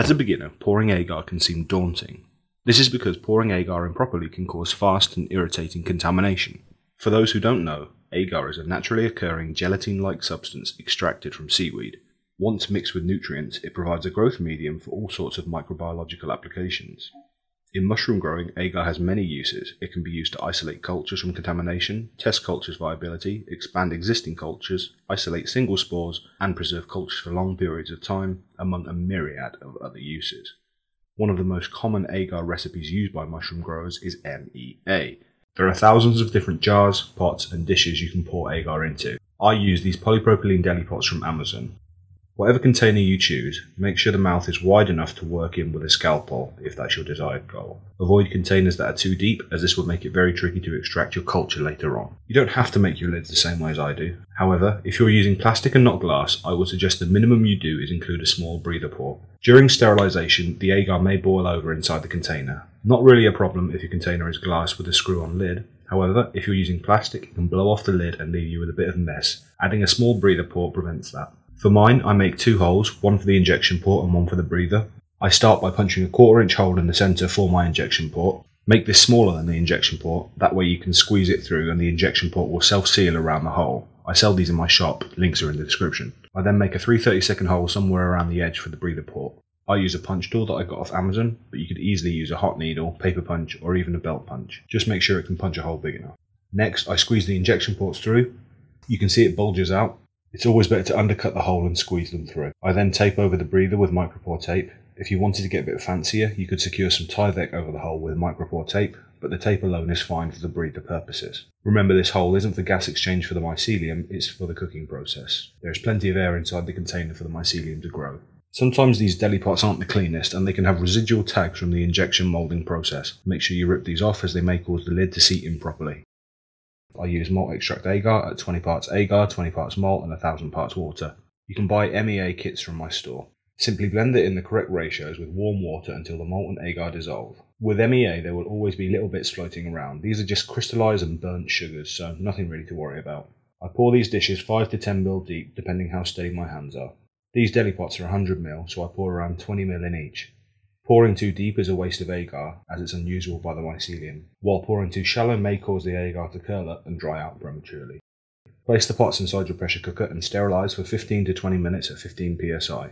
As a beginner, pouring agar can seem daunting. This is because pouring agar improperly can cause fast and irritating contamination. For those who don't know, agar is a naturally occurring gelatin like substance extracted from seaweed. Once mixed with nutrients, it provides a growth medium for all sorts of microbiological applications. In mushroom growing, agar has many uses. It can be used to isolate cultures from contamination, test cultures' viability, expand existing cultures, isolate single spores, and preserve cultures for long periods of time, among a myriad of other uses. One of the most common agar recipes used by mushroom growers is MEA. There are thousands of different jars, pots, and dishes you can pour agar into. I use these polypropylene deli pots from Amazon. Whatever container you choose, make sure the mouth is wide enough to work in with a scalpel if that's your desired goal. Avoid containers that are too deep as this will make it very tricky to extract your culture later on. You don't have to make your lids the same way as I do. However, if you're using plastic and not glass, I would suggest the minimum you do is include a small breather port. During sterilisation, the agar may boil over inside the container. Not really a problem if your container is glass with a screw-on lid, However, if you're using plastic, it can blow off the lid and leave you with a bit of a mess. Adding a small breather port prevents that. For mine, I make two holes, one for the injection port and one for the breather. I start by punching a quarter inch hole in the centre for my injection port. Make this smaller than the injection port, that way you can squeeze it through and the injection port will self-seal around the hole. I sell these in my shop, links are in the description. I then make a 330 second hole somewhere around the edge for the breather port. I use a punch tool that I got off Amazon, but you could easily use a hot needle, paper punch, or even a belt punch. Just make sure it can punch a hole big enough. Next, I squeeze the injection ports through. You can see it bulges out, it's always better to undercut the hole and squeeze them through. I then tape over the breather with micropore tape. If you wanted to get a bit fancier, you could secure some Tyvek over the hole with micropore tape, but the tape alone is fine for the breather purposes. Remember this hole isn't for gas exchange for the mycelium, it's for the cooking process. There is plenty of air inside the container for the mycelium to grow. Sometimes these deli pots aren't the cleanest and they can have residual tags from the injection moulding process. Make sure you rip these off as they may cause the lid to seat improperly. I use malt extract agar at 20 parts agar, 20 parts malt, and 1000 parts water. You can buy MEA kits from my store. Simply blend it in the correct ratios with warm water until the malt and agar dissolve. With MEA, there will always be little bits floating around. These are just crystallized and burnt sugars, so nothing really to worry about. I pour these dishes 5 to 10 ml deep, depending how steady my hands are. These deli pots are 100 ml, so I pour around 20 ml in each. Pouring too deep is a waste of agar, as it's unusable by the mycelium, while pouring too shallow may cause the agar to curl up and dry out prematurely. Place the pots inside your pressure cooker and sterilize for 15 to 20 minutes at 15 psi.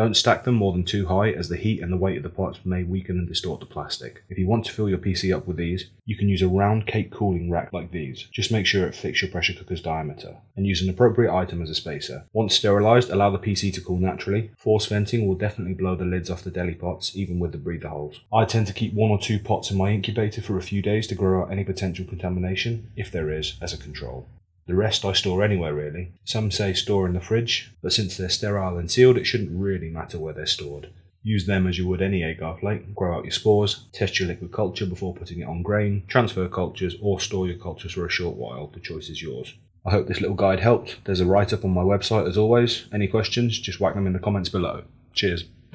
Don't stack them more than two high as the heat and the weight of the pots may weaken and distort the plastic. If you want to fill your PC up with these, you can use a round cake cooling rack like these. Just make sure it fits your pressure cooker's diameter. And use an appropriate item as a spacer. Once sterilised, allow the PC to cool naturally. Force venting will definitely blow the lids off the deli pots, even with the breather holes. I tend to keep one or two pots in my incubator for a few days to grow out any potential contamination, if there is, as a control. The rest I store anywhere really. Some say store in the fridge, but since they're sterile and sealed, it shouldn't really matter where they're stored. Use them as you would any agar plate, grow out your spores, test your liquid culture before putting it on grain, transfer cultures, or store your cultures for a short while. The choice is yours. I hope this little guide helped. There's a write up on my website as always. Any questions, just whack them in the comments below. Cheers.